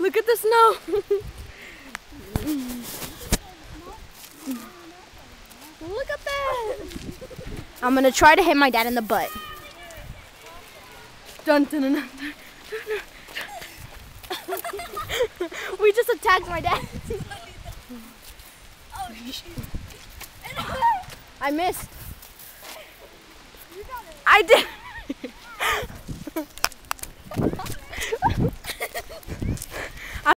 Look at the snow. Look at that. I'm gonna try to hit my dad in the butt. Dun, dun, dun, dun, we just attacked my dad. I missed. I did.